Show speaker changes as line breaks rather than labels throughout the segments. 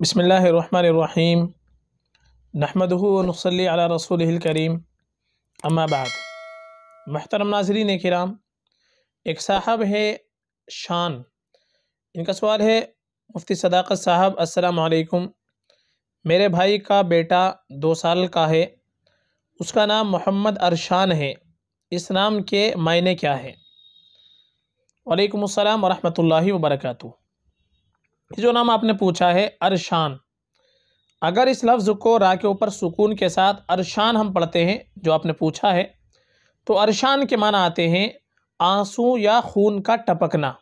बसमीम नहमदनसली रसूल करीम अम्माबाद महतरम नाजरीन कराम एक साहब है शान इनका सवाल है मुफ्ती सदाकत साहब अस्सलाम मेरे भाई का बेटा दो साल का है उसका नाम मोहम्मद अरशान है इस नाम के मायने क्या है वालेकुम अस्सलाम वरहमतुल्लाहि वबरकातुहू जो नाम आपने पूछा है, अरशान। अगर इस लफ्ज़ को रा के ऊपर सुकून के साथ अरशान हम पढ़ते हैं, जो आपने पूछा है तो अरशान के माना आते हैं, आँसू या खून का टपकना।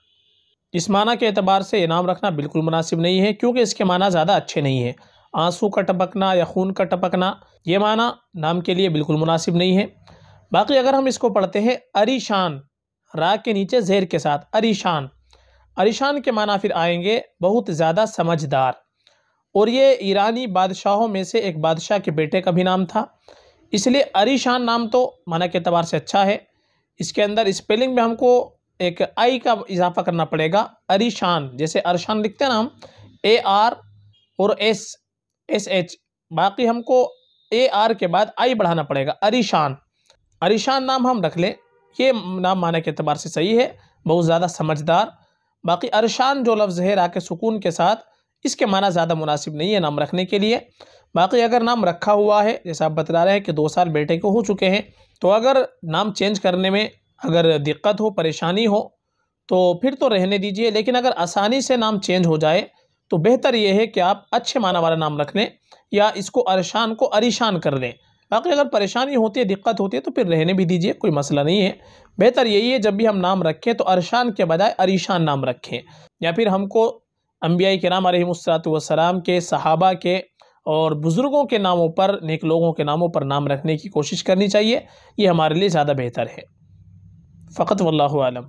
इस माना के अतबार से नाम रखना बिल्कुल मुनासिब नहीं है, क्योंकि इसके माना ज़्यादा अच्छे नहीं है। आँसू का टपकना या खून का टपकना, ये माना नाम के लिए बिल्कुल मुनासिब नहीं है। बाकी अगर हम इसको पढ़ते हैं, अरीशान, रा के नीचे जहर के साथ, अरीशान। अरिशान के माना फिर आएँगे बहुत ज़्यादा समझदार। और ये ईरानी बादशाहों में से एक बादशाह के बेटे का भी नाम था। इसलिए अरिशान नाम तो माना के अतबार से अच्छा है। इसके अंदर स्पेलिंग में हमको एक आई का इजाफा करना पड़ेगा। अरिशान, जैसे अरशान लिखते हैं ना हम ए आर और एस एस एच बाकी हमको ए आर के बाद आई बढ़ाना पड़ेगा। अरिशान अरिशान नाम हम रख लें। ये नाम माना के अतबार से सही है। बहुत ज़्यादा समझदार। बाकी अरशान जो लफ्ज़ है राके सुकून के साथ, इसके माना ज़्यादा मुनासिब नहीं है नाम रखने के लिए। बाकी अगर नाम रखा हुआ है, जैसे आप बता रहे हैं कि दो साल बेटे को हो चुके हैं तो अगर नाम चेंज करने में अगर दिक्कत हो, परेशानी हो तो फिर तो रहने दीजिए। लेकिन अगर आसानी से नाम चेंज हो जाए तो बेहतर यह है कि आप अच्छे माना वाला नाम रख लें या इसको अरशान को अरिशान कर दें बाकी अगर परेशानी होती है, दिक्कत होती है तो फिर रहने भी दीजिए, कोई मसला नहीं है। बेहतर यही है, जब भी हम नाम रखें तो अरशान के बजाय अरीशान नाम रखें। या फिर हमको अम्बिया के नाम वसलाम के सहाबा के और बुज़ुर्गों के नामों पर, नेक लोगों के नामों पर नाम रखने की कोशिश करनी चाहिए। ये हमारे लिए ज़्यादा बेहतर है। फ़कत वल्लम